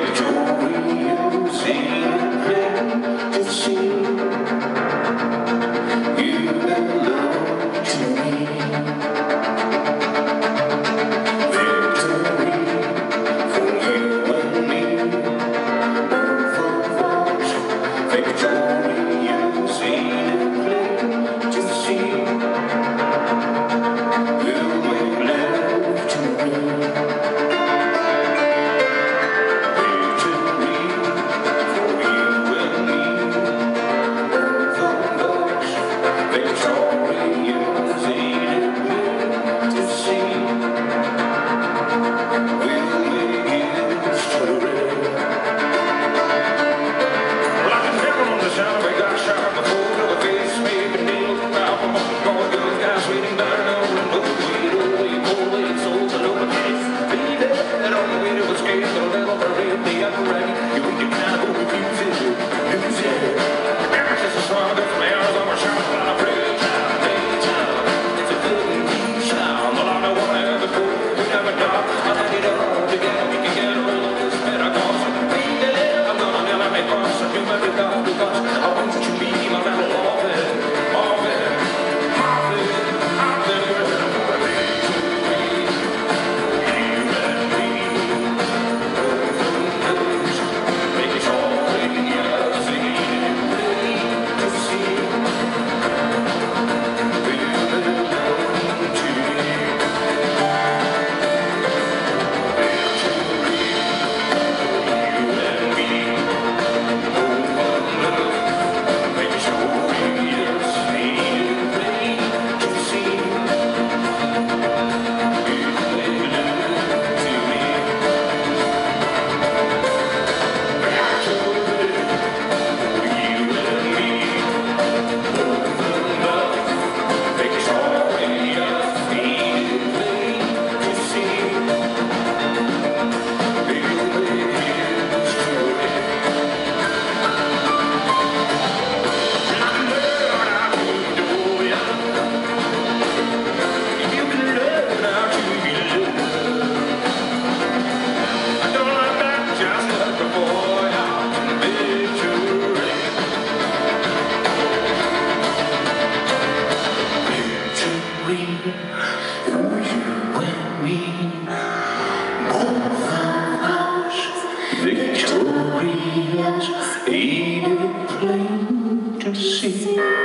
right? menor, só que uma vida victorious, ain't it plain to see?